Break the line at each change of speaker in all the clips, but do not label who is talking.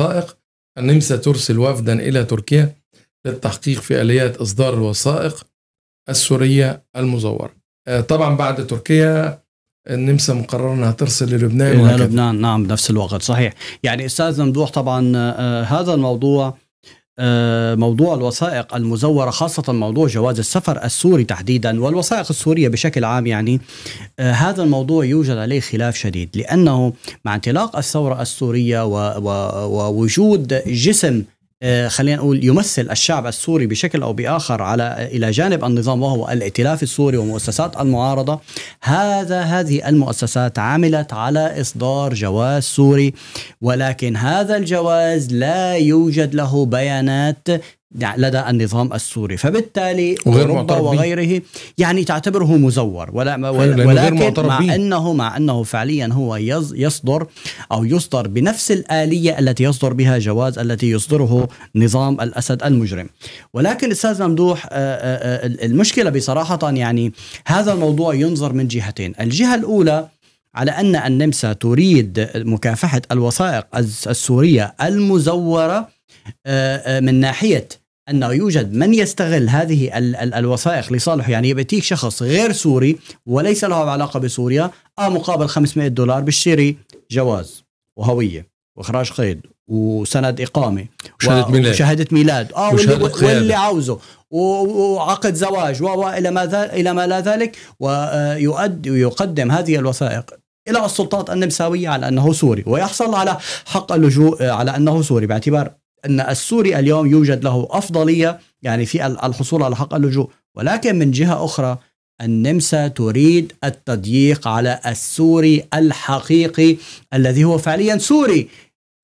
الوثائق النمسا ترسل وفدا إلى تركيا للتحقيق في آليات إصدار الوثائق السورية المزورة. آه، طبعا بعد تركيا النمسا مقررة أنها ترسل للبنان
إلى لبنان. نعم بنفس الوقت صحيح. يعني أستاذ ممدوح طبعا آه، هذا الموضوع موضوع الوثائق المزورة خاصة موضوع جواز السفر السوري تحديدا والوثائق السورية بشكل عام يعني آه، هذا الموضوع يوجد عليه خلاف شديد لأنه مع انطلاق الثورة السورية ووجود جسم آه، خلينا نقول يمثل الشعب السوري بشكل أو بآخر على إلى جانب النظام وهو الائتلاف السوري ومؤسسات المعارضة. هذا هذه المؤسسات عملت على إصدار جواز سوري ولكن هذا الجواز لا يوجد له بيانات لدى النظام السوري. فبالتالي
وغير
أوروبا وغيره يعني تعتبره مزور. ولا ولكن مع انه مع أنه فعليا هو يصدر أو يصدر بنفس الآلية التي يصدر بها جواز التي يصدره نظام الأسد المجرم. ولكن أستاذ ممدوح المشكلة بصراحة يعني هذا الموضوع ينظر من جهتين. الجهة الأولى على أن النمسا تريد مكافحة الوثائق السورية المزورة من ناحية أنه يوجد من يستغل هذه ال ال الوثائق لصالحه. يعني يبتيك شخص غير سوري وليس له علاقة بسوريا آه مقابل 500 دولار بيشتري جواز وهوية وإخراج قيد وسند إقامة
وشهادة ميلاد.
وشهادة ميلاد. آه واللي, واللي عاوزه. وعقد زواج والى ما إلى ما لا ذلك. ويؤدي ويقدم هذه الوثائق إلى السلطات النمساوية على أنه سوري. ويحصل على حق اللجوء على أنه سوري باعتبار أن السوري اليوم يوجد له أفضلية يعني في الحصول على حق اللجوء. ولكن من جهة أخرى النمسا تريد التضييق على السوري الحقيقي الذي هو فعليا سوري.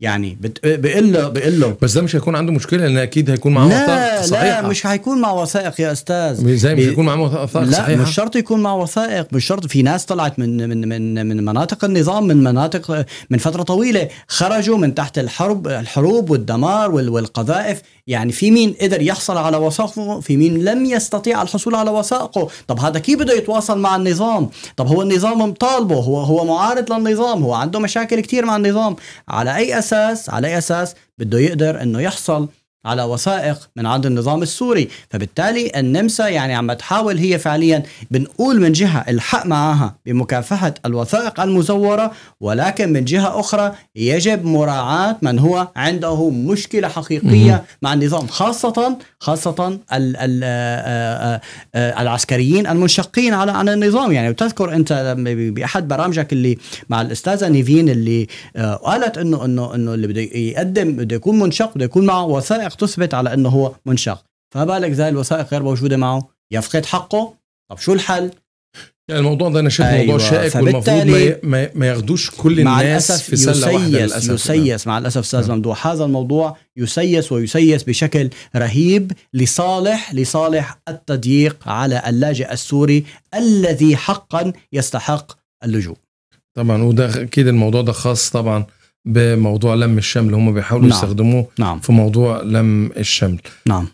يعني بقول له
بس ده مش هيكون عنده مشكلة لأن أكيد هيكون معاه وثائق
صحيحة. لا مش هيكون مع وثائق يا أستاذ.
زي مش هيكون معاه وثائق
لا صحيحة. مش شرط يكون مع وثائق مش شرط. في ناس طلعت من من من من مناطق النظام من مناطق من فترة طويلة خرجوا من تحت الحرب الحروب والدمار والقذائف. يعني في مين قدر يحصل على وثائقه؟ في مين لم يستطيع الحصول على وثائقه؟ طب هذا كيف بده يتواصل مع النظام؟ طب هو النظام مطالبه هو هو معارض للنظام هو عنده مشاكل كثير مع النظام. على أي أساس على أي أساس؟ بده يقدر إنه يحصل على وثائق من عند النظام السوري. فبالتالي النمسا يعني عم تحاول هي فعليا بنقول من جهة الحق معها بمكافحة الوثائق المزورة ولكن من جهة أخرى يجب مراعاة من هو عنده مشكلة حقيقية مع النظام خاصة خاصة ال ال العسكريين المنشقين على عن النظام. يعني وتذكر أنت بأحد برامجك اللي مع الأستاذة نيفين اللي قالت أنه أنه أنه اللي بده يقدم بده يكون منشق بده يكون معه وثائق وثائق تثبت على أنه هو منشق فما بالك زي الوثائق غير موجودة معه. يفقد حقه. طب شو الحل؟
يعني الموضوع ده أنا شايف أيوة. موضوع شائك والمفروض ما, ما ياخدوش كل
مع
الناس
الأسف في سلة واحدة للأسف يسيس مع الأسف أستاذ نعم. ممدوح. هذا الموضوع يسيس ويسيس بشكل رهيب لصالح لصالح التضييق على اللاجئ السوري الذي حقا يستحق اللجوء.
طبعا وده أكيد الموضوع ده خاص طبعا بموضوع لم الشمل هم بيحاولوا نعم. يستخدموه
نعم.
في موضوع لم الشمل
نعم